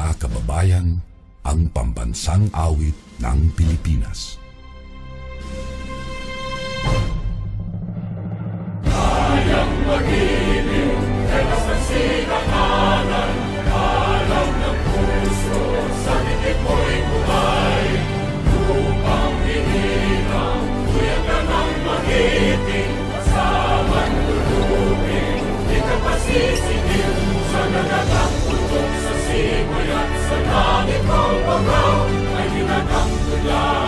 mga kababayan, ang pambansang awit ng Pilipinas. Sisingil Oh, oh, oh! I'm may come to die.